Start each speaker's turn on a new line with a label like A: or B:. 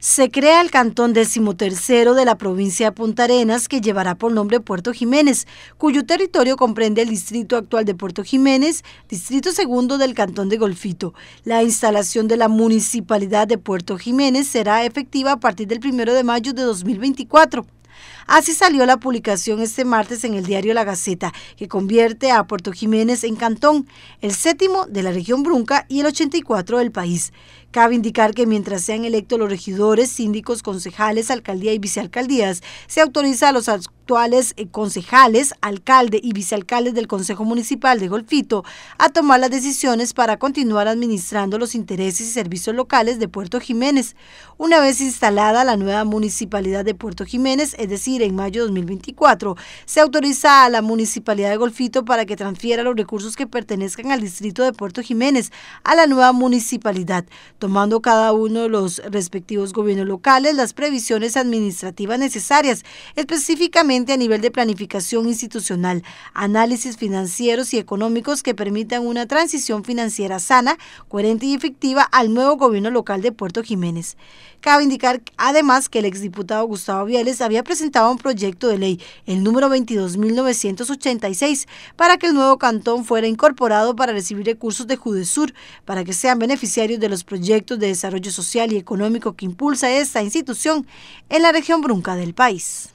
A: Se crea el cantón decimotercero de la provincia de Punta Arenas que llevará por nombre Puerto Jiménez, cuyo territorio comprende el distrito actual de Puerto Jiménez, distrito segundo del cantón de Golfito. La instalación de la municipalidad de Puerto Jiménez será efectiva a partir del primero de mayo de 2024. Así salió la publicación este martes en el diario La Gaceta, que convierte a Puerto Jiménez en cantón, el séptimo de la región Brunca y el 84 del país. Cabe indicar que mientras sean electos los regidores, síndicos, concejales, alcaldía y vicealcaldías, se autoriza a los eh, concejales, alcalde y vicealcaldes del Consejo Municipal de Golfito a tomar las decisiones para continuar administrando los intereses y servicios locales de Puerto Jiménez. Una vez instalada la nueva municipalidad de Puerto Jiménez, es decir, en mayo de 2024, se autoriza a la municipalidad de Golfito para que transfiera los recursos que pertenezcan al distrito de Puerto Jiménez a la nueva municipalidad tomando cada uno de los respectivos gobiernos locales las previsiones administrativas necesarias, específicamente a nivel de planificación institucional, análisis financieros y económicos que permitan una transición financiera sana, coherente y efectiva al nuevo gobierno local de Puerto Jiménez. Cabe indicar además que el exdiputado Gustavo Vieles había presentado un proyecto de ley, el número 22.986, para que el nuevo cantón fuera incorporado para recibir recursos de Judesur, para que sean beneficiarios de los proyectos de desarrollo social y económico que impulsa esta institución en la región brunca del país.